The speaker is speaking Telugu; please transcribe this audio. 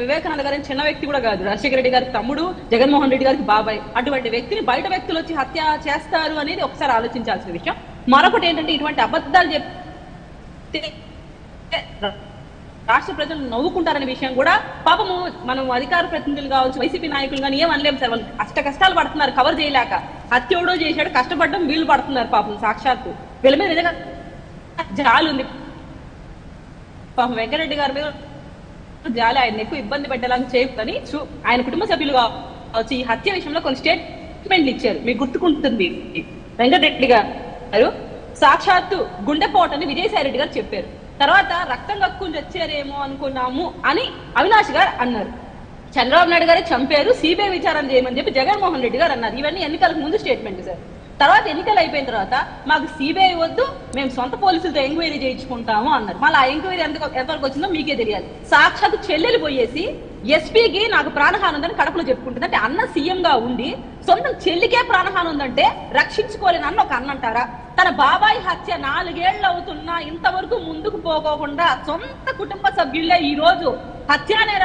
వివేకానంద గారి చిన్న వ్యక్తి కూడా కాదు. రాజశేఖర రెడ్డి గారికి తమ్ముడు జగన్మోహన్ రెడ్డి గారికి బాబాయ్. అటువంటి వ్యక్తిని బయట వ్యక్తులు వచ్చి హత్య చేస్తారు అనేది ఒకసారి ఆలోచించాల్సిన విషయం. మరొకటి ఏంటంటే ఇటువంటి అబద్ధాలు చెప్తే రాష్ట్ర ప్రజలు నవ్వుకుంటారనే విషయం కూడా పాపము మనం అధికార ప్రతినిధులు కావచ్చు వైసీపీ నాయకులు కానీ ఏమనలేము సార్. వాళ్ళు అష్ట కష్టాలు పడుతున్నారు కవర్ చేయలేక. హత్యోడో చేశాడు కష్టపడడం వీళ్ళు పడుతున్నారు పాపం సాక్షాత్తు. వీళ్ళ మీద నిజంగా జాలు ఉంది. పాపం వెంకరెడ్డి గారి మీద జాలి ఆయన ఎక్కువ ఇబ్బంది పెట్టేలాగా చేయని ఆయన కుటుంబ సభ్యులు వచ్చి ఈ హత్య విషయంలో కొన్ని స్టేట్మెంట్లు ఇచ్చారు. మీకు గుర్తుకుంటుంది. వెంకటరెడ్డి గారు సాక్షాత్తు గుండెపోటని విజయసాయి రెడ్డి గారు చెప్పారు. తర్వాత రక్తం కక్కుని వచ్చారేమో అనుకున్నాము అని అవినాష్ గారు అన్నారు. చంద్రబాబు నాయుడు గారే చంపారు. సిబిఐ విచారణ చేయమని చెప్పి జగన్మోహన్ రెడ్డి గారు అన్నారు. ఇవన్నీ ఎన్నికలకు ముందు స్టేట్మెంట్ సార్. తర్వాత ఎన్నికలు అయిపోయిన తర్వాత మాకు సిబిఐ వద్దు మేము సొంత పోలీసులతో ఎంక్వైరీ చేయించుకుంటాము అన్నారు. మళ్ళీ ఆ ఎంక్వైరీ ఎంత ఎంతవరకు వచ్చిందో మీకే తెలియాలి. సాక్షాత్ చెల్లెలు పోయేసి ఎస్పీకి నాకు ప్రాణహాని ఉందని కడపలో చెప్పుకుంటుంది. అంటే అన్న సీఎం గా ఉండి సొంతం చెల్లికే ప్రాణహాని ఉందంటే రక్షించుకోలేని అన్న ఒక అన్న అంటారా? తన బాబాయ్ హత్య నాలుగేళ్ళు అవుతున్నా ఇంతవరకు ముందుకు పోకోకుండా సొంత కుటుంబ సభ్యులే ఈ రోజు హత్య